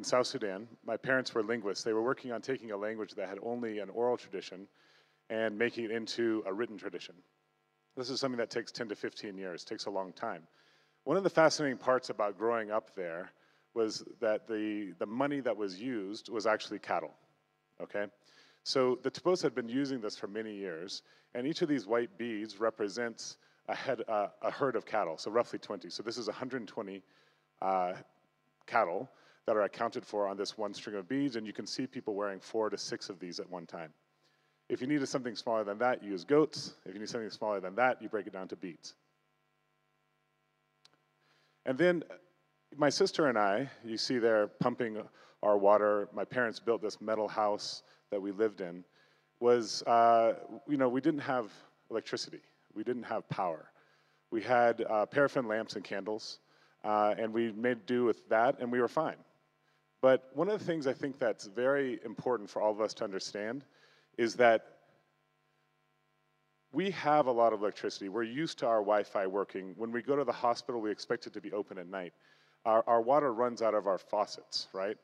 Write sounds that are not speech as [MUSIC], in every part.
in South Sudan. My parents were linguists. They were working on taking a language that had only an oral tradition and making it into a written tradition. This is something that takes 10 to 15 years, takes a long time. One of the fascinating parts about growing up there was that the, the money that was used was actually cattle, okay? So the Toposa had been using this for many years, and each of these white beads represents a, head, uh, a herd of cattle, so roughly 20. So this is 120 uh, cattle that are accounted for on this one string of beads, and you can see people wearing four to six of these at one time. If you needed something smaller than that, you use goats. If you need something smaller than that, you break it down to beads. And then my sister and I, you see there pumping our water. My parents built this metal house that we lived in. Was, uh, you know, we didn't have electricity. We didn't have power. We had uh, paraffin lamps and candles, uh, and we made do with that, and we were fine. But one of the things I think that's very important for all of us to understand is that we have a lot of electricity. We're used to our Wi-Fi working. When we go to the hospital, we expect it to be open at night. Our, our water runs out of our faucets, right?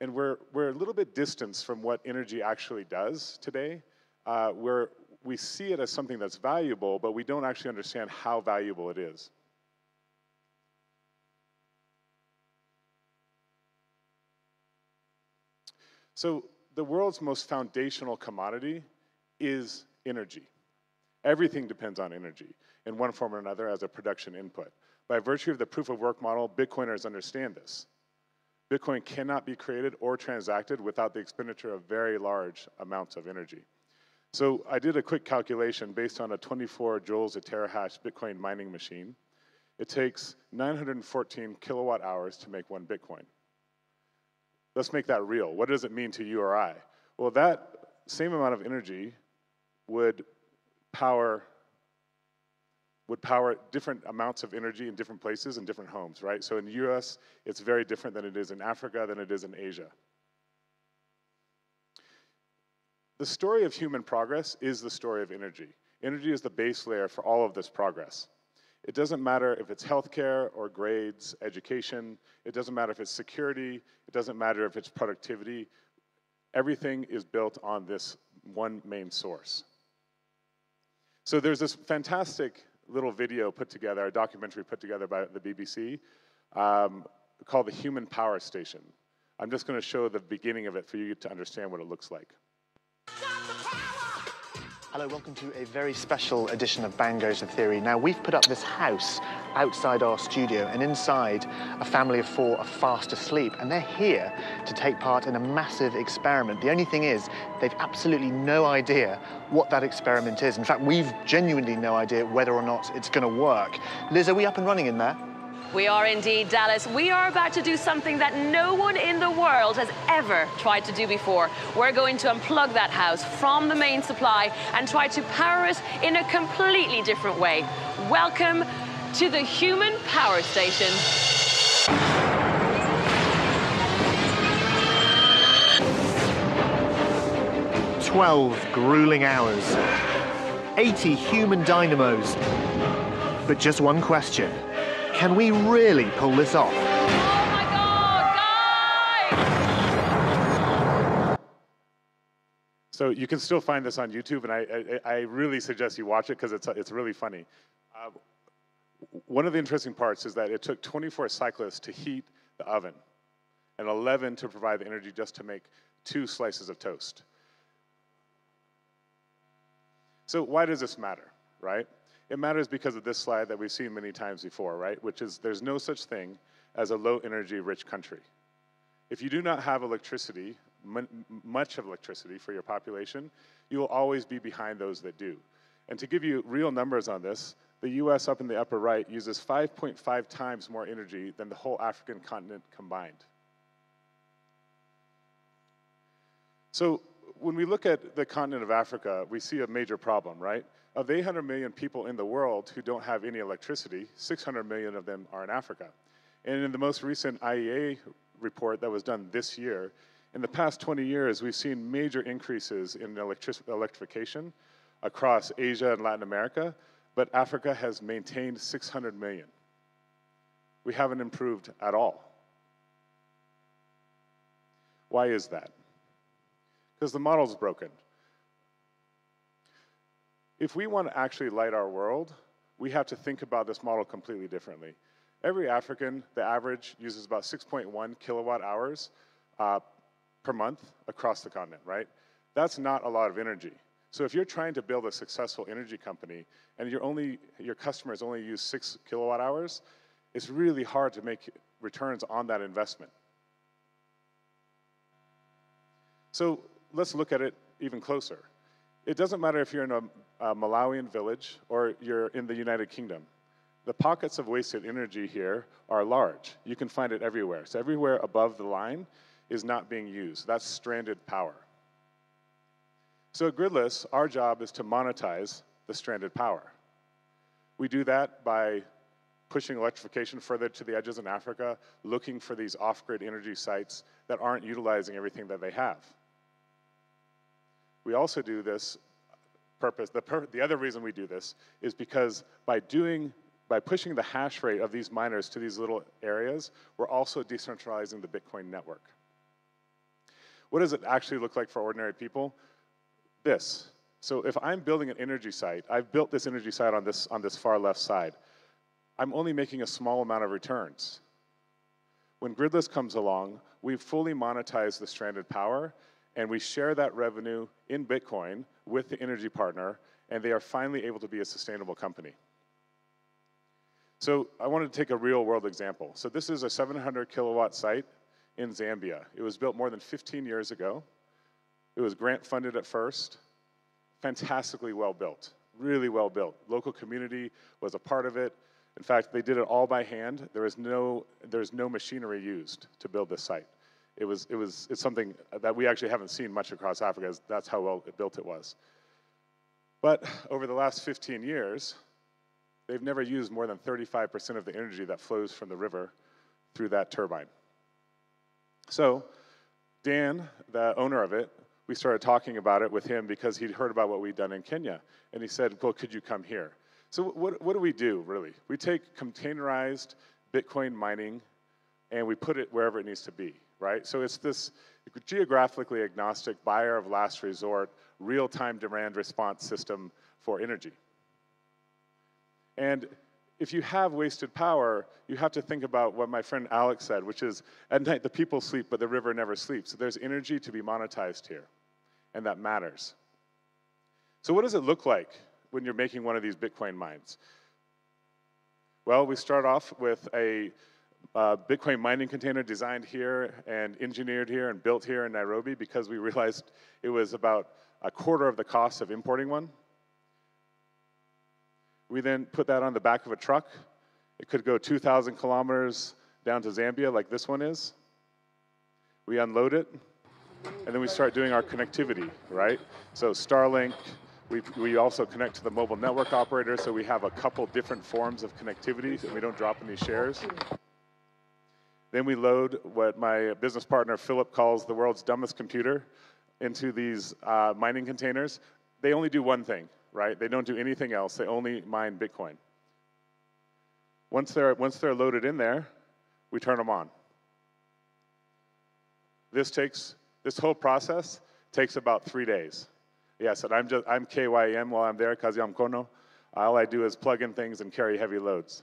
And we're, we're a little bit distanced from what energy actually does today. Uh, where we see it as something that's valuable, but we don't actually understand how valuable it is. So the world's most foundational commodity is energy. Everything depends on energy in one form or another as a production input. By virtue of the proof of work model, Bitcoiners understand this. Bitcoin cannot be created or transacted without the expenditure of very large amounts of energy. So I did a quick calculation based on a 24 joules a terahash Bitcoin mining machine. It takes 914 kilowatt hours to make one Bitcoin. Let's make that real. What does it mean to you or I? Well, that same amount of energy would power would power different amounts of energy in different places in different homes, right? So in the US, it's very different than it is in Africa, than it is in Asia. The story of human progress is the story of energy. Energy is the base layer for all of this progress. It doesn't matter if it's healthcare or grades, education, it doesn't matter if it's security, it doesn't matter if it's productivity. Everything is built on this one main source. So there's this fantastic little video put together, a documentary put together by the BBC um, called The Human Power Station. I'm just going to show the beginning of it for you to understand what it looks like. Hello, welcome to a very special edition of Bang Goes the Theory. Now, we've put up this house outside our studio, and inside, a family of four are fast asleep, and they're here to take part in a massive experiment. The only thing is, they've absolutely no idea what that experiment is. In fact, we've genuinely no idea whether or not it's going to work. Liz, are we up and running in there? We are indeed, Dallas. We are about to do something that no one in the world has ever tried to do before. We're going to unplug that house from the main supply and try to power it in a completely different way. Welcome to the Human Power Station. Twelve grueling hours. 80 human dynamos. But just one question. Can we really pull this off? So you can still find this on YouTube, and I, I, I really suggest you watch it because it's, it's really funny. Uh, one of the interesting parts is that it took 24 cyclists to heat the oven and 11 to provide the energy just to make two slices of toast. So why does this matter, right? It matters because of this slide that we've seen many times before, right? Which is there's no such thing as a low energy rich country. If you do not have electricity, much of electricity for your population, you will always be behind those that do. And to give you real numbers on this, the US up in the upper right uses 5.5 times more energy than the whole African continent combined. So when we look at the continent of Africa, we see a major problem, right? Of the 800 million people in the world who don't have any electricity, 600 million of them are in Africa. And in the most recent IEA report that was done this year, in the past 20 years, we've seen major increases in electric electrification across Asia and Latin America, but Africa has maintained 600 million. We haven't improved at all. Why is that? Because the model's broken. If we want to actually light our world, we have to think about this model completely differently. Every African, the average, uses about 6.1 kilowatt hours uh, per month across the continent, right? That's not a lot of energy. So if you're trying to build a successful energy company and your only your customers only use six kilowatt hours, it's really hard to make returns on that investment. So let's look at it even closer. It doesn't matter if you're in a, a Malawian village or you're in the United Kingdom. The pockets of wasted energy here are large. You can find it everywhere. So everywhere above the line is not being used. That's stranded power. So at Gridless, our job is to monetize the stranded power. We do that by pushing electrification further to the edges in Africa, looking for these off-grid energy sites that aren't utilizing everything that they have. We also do this purpose, the, pur the other reason we do this is because by doing, by pushing the hash rate of these miners to these little areas, we're also decentralizing the Bitcoin network. What does it actually look like for ordinary people? This. So if I'm building an energy site, I've built this energy site on this, on this far left side. I'm only making a small amount of returns. When Gridless comes along, we fully monetize the stranded power and we share that revenue in Bitcoin with the energy partner, and they are finally able to be a sustainable company. So I wanted to take a real world example. So this is a 700 kilowatt site in Zambia. It was built more than 15 years ago. It was grant funded at first, fantastically well built, really well built. Local community was a part of it. In fact, they did it all by hand. There was no, there's no machinery used to build this site it was, it was, it's something that we actually haven't seen much across Africa. That's how well it built it was. But over the last 15 years, they've never used more than 35% of the energy that flows from the river through that turbine. So Dan, the owner of it, we started talking about it with him because he'd heard about what we'd done in Kenya. And he said, well, could you come here? So what, what do we do, really? We take containerized Bitcoin mining and we put it wherever it needs to be right? So it's this geographically agnostic buyer of last resort, real-time demand response system for energy. And if you have wasted power, you have to think about what my friend Alex said, which is at night the people sleep, but the river never sleeps. So there's energy to be monetized here, and that matters. So what does it look like when you're making one of these Bitcoin mines? Well, we start off with a uh, Bitcoin mining container designed here and engineered here and built here in Nairobi because we [LAUGHS] realized it was about a quarter of the cost of importing one. We then put that on the back of a truck. It could go 2,000 kilometers down to Zambia like this one is. We unload it, and then we start doing our connectivity, right? So Starlink, we, we also connect to the mobile network operator, so we have a couple different forms of connectivity, and we don't drop any shares. Then we load what my business partner Philip calls the world's dumbest computer into these uh, mining containers. They only do one thing, right? They don't do anything else. They only mine Bitcoin. Once they're, once they're loaded in there, we turn them on. This takes, this whole process takes about three days. Yes, and I'm just, I'm KYM while I'm there, Kaziam Kono. All I do is plug in things and carry heavy loads.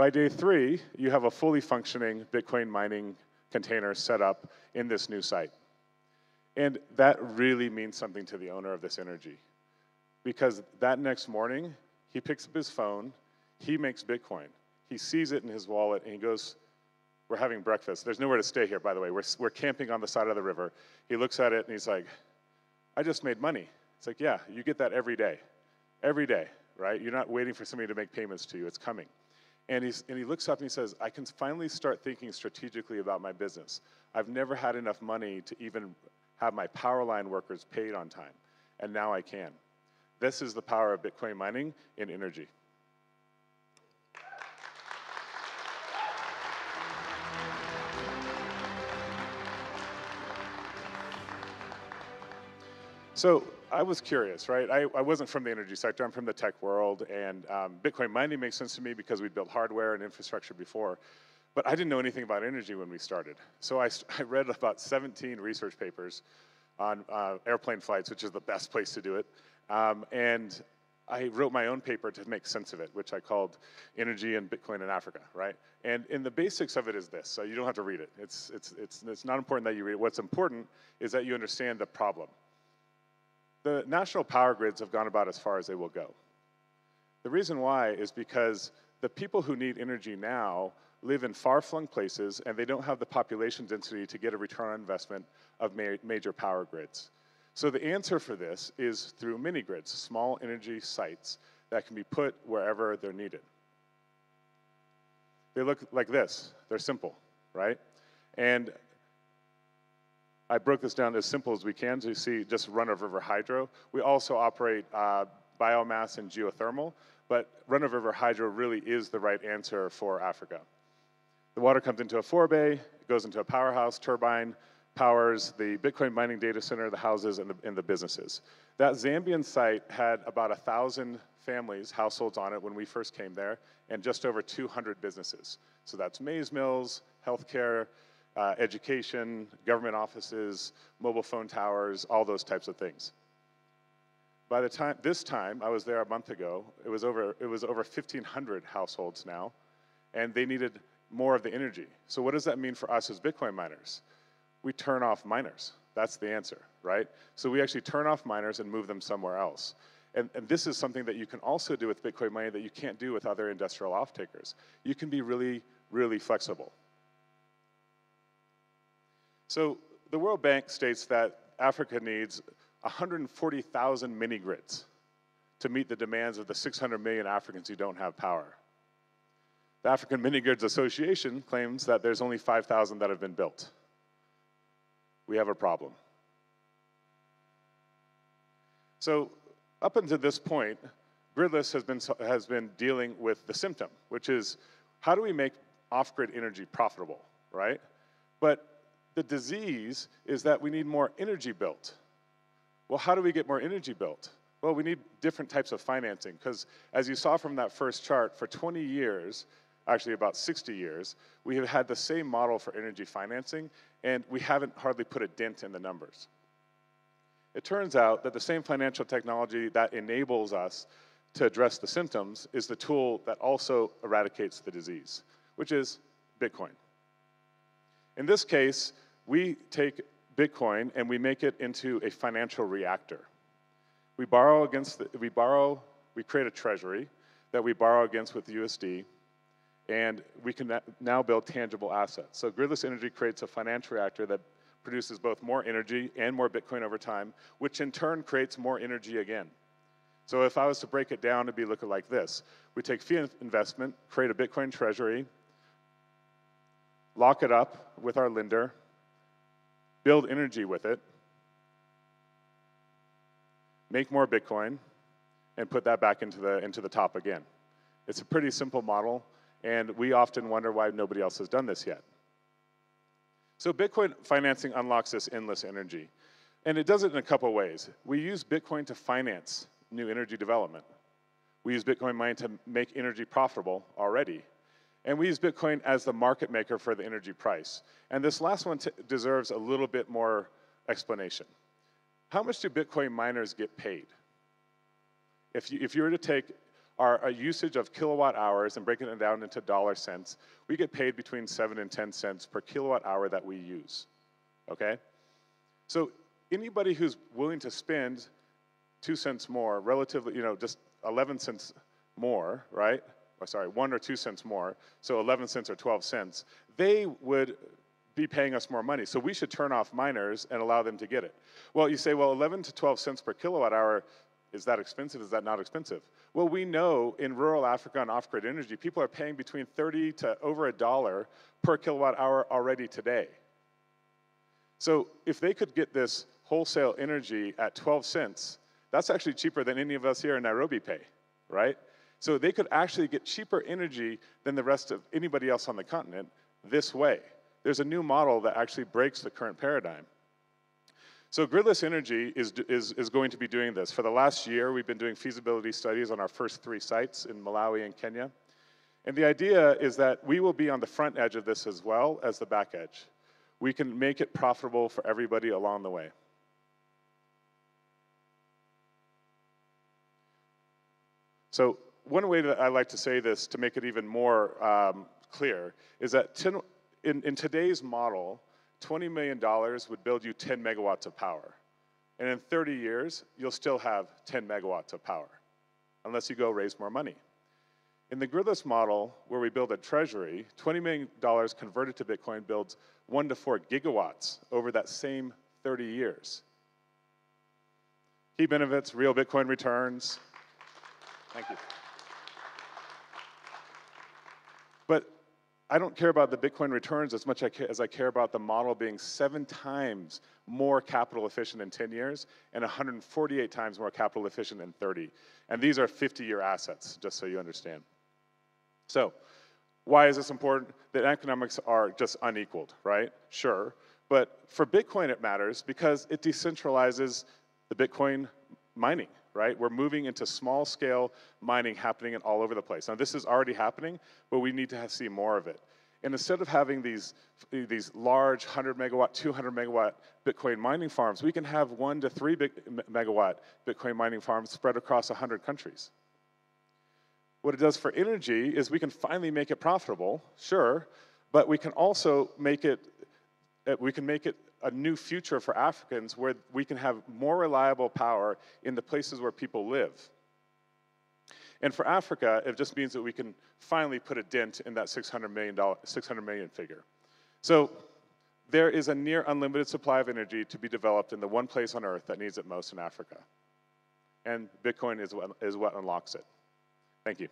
By day three, you have a fully functioning Bitcoin mining container set up in this new site. And that really means something to the owner of this energy. Because that next morning, he picks up his phone, he makes Bitcoin. He sees it in his wallet, and he goes, We're having breakfast. There's nowhere to stay here, by the way. We're, we're camping on the side of the river. He looks at it and he's like, I just made money. It's like, Yeah, you get that every day. Every day, right? You're not waiting for somebody to make payments to you, it's coming. And, he's, and he looks up and he says, I can finally start thinking strategically about my business. I've never had enough money to even have my power line workers paid on time, and now I can. This is the power of Bitcoin mining in energy. So I was curious, right? I, I wasn't from the energy sector, I'm from the tech world, and um, Bitcoin mining makes sense to me because we built hardware and infrastructure before. But I didn't know anything about energy when we started. So I, [LAUGHS] I read about 17 research papers on uh, airplane flights, which is the best place to do it. Um, and I wrote my own paper to make sense of it, which I called Energy and Bitcoin in Africa, right? And, and the basics of it is this, so you don't have to read it. It's, it's, it's, it's not important that you read it. What's important is that you understand the problem. The national power grids have gone about as far as they will go. The reason why is because the people who need energy now live in far-flung places and they don't have the population density to get a return on investment of ma major power grids. So the answer for this is through mini grids, small energy sites that can be put wherever they're needed. They look like this. They're simple, right? And I broke this down as simple as we can. So you see just run-of-river hydro. We also operate uh, biomass and geothermal, but run-of-river hydro really is the right answer for Africa. The water comes into a forebay, goes into a powerhouse turbine, powers the Bitcoin mining data center, the houses, and the, and the businesses. That Zambian site had about a thousand families, households on it when we first came there, and just over 200 businesses. So that's maize mills, healthcare, uh, education, government offices, mobile phone towers, all those types of things. By the time this time, I was there a month ago. It was over. It was over 1,500 households now, and they needed more of the energy. So what does that mean for us as Bitcoin miners? We turn off miners. That's the answer, right? So we actually turn off miners and move them somewhere else. And, and, this is something that you can also do with Bitcoin mining that you can't do with other industrial off-takers. You can be really, really flexible. So the World Bank states that Africa needs 140,000 mini grids to meet the demands of the 600 million Africans who don't have power. The African Mini Grids Association claims that there's only 5,000 that have been built. We have a problem. So up until this point, Gridless has been, has been dealing with the symptom, which is how do we make off-grid energy profitable, right? But the disease is that we need more energy built. Well, how do we get more energy built? Well, we need different types of financing because as you saw from that first chart, for 20 years, actually about 60 years, we have had the same model for energy financing, and we haven't hardly put a dent in the numbers. It turns out that the same financial technology that enables us to address the symptoms is the tool that also eradicates the disease, which is Bitcoin. In this case, we take Bitcoin and we make it into a financial reactor. We borrow against, the, we borrow, we create a treasury that we borrow against with USD, and we can now build tangible assets. So gridless energy creates a financial reactor that produces both more energy and more Bitcoin over time, which in turn creates more energy again. So if I was to break it down, it'd be looking like this. We take fiat investment, create a Bitcoin treasury, lock it up with our lender, build energy with it, make more Bitcoin, and put that back into the, into the top again. It's a pretty simple model. And we often wonder why nobody else has done this yet. So Bitcoin financing unlocks this endless energy. And it does it in a couple ways. We use Bitcoin to finance new energy development. We use Bitcoin mining to make energy profitable already. And we use Bitcoin as the market maker for the energy price. And this last one deserves a little bit more explanation. How much do Bitcoin miners get paid? If you, if you were to take our, usage of kilowatt hours and breaking it down into dollar cents, we get paid between 7 and 10 cents per kilowatt hour that we use. Okay? So anybody who's willing to spend 2 cents more, relatively, you know, just 11 cents more, right? Or sorry, 1 or 2 cents more, so 11 cents or 12 cents, they would be paying us more money. So we should turn off miners and allow them to get it. Well, you say, well, 11 to 12 cents per kilowatt hour is that expensive? Is that not expensive? Well, we know in rural Africa and off-grid energy, people are paying between 30 to over a dollar per kilowatt hour already today. So if they could get this wholesale energy at 12 cents, that's actually cheaper than any of us here in Nairobi pay, right? So they could actually get cheaper energy than the rest of anybody else on the continent this way. There's a new model that actually breaks the current paradigm. So Gridless Energy is, is, is going to be doing this. For the last year, we've been doing feasibility studies on our first three sites in Malawi and Kenya. And the idea is that we will be on the front edge of this as well as the back edge. We can make it profitable for everybody along the way. So one way that I like to say this to make it even more um, clear is that ten, in, in today's model, $20 million would build you 10 megawatts of power. And in 30 years, you'll still have 10 megawatts of power, unless you go raise more money. In the gridless model, where we build a treasury, $20 million converted to Bitcoin builds one to four gigawatts over that same 30 years. Key benefits, real Bitcoin returns. Thank you. But I don't care about the Bitcoin returns as much as I care about the model being seven times more capital efficient in 10 years and 148 times more capital efficient in 30. And these are 50 year assets, just so you understand. So, why is this important? The economics are just unequaled, right? Sure. But for Bitcoin, it matters because it decentralizes the Bitcoin mining, right? We're moving into small scale mining happening all over the place. Now, this is already happening, but we need to have, see more of it. And instead of having these, these large 100 megawatt, 200 megawatt Bitcoin mining farms, we can have one to three megawatt Bitcoin mining farms spread across 100 countries. What it does for energy is we can finally make it profitable, sure, but we can also make it, uh, we can make it a new future for Africans where we can have more reliable power in the places where people live. And for Africa, it just means that we can finally put a dent in that $600 million, 600 million figure. So there is a near unlimited supply of energy to be developed in the one place on earth that needs it most in Africa. And Bitcoin is what, is what unlocks it. Thank you.